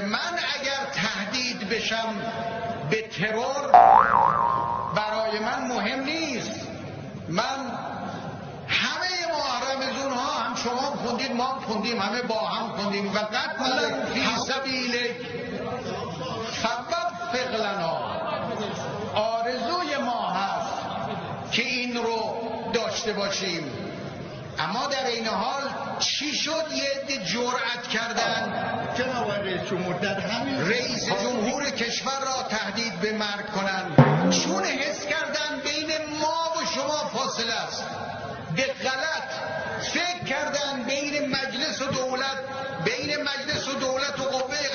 من اگر تهدید بشم به ترور برای من مهم نیست. من همه ما رمزون ها هم شما خوندید ما خوندیم همه با هم خوندیم. و قتل فی سبیل سبب فقلنا آرزوی ما هست که این رو داشته باشیم. اما در این حال چی شد؟ یه عده جرأت کردن. تو مدت همین رئیس جمهور کشور را تهدید به مرگ کنند. چون حس کردن بین ما و شما فاصله است. به غلط فکر کردن بین مجلس و دولت بین مجلس و دولت و قوه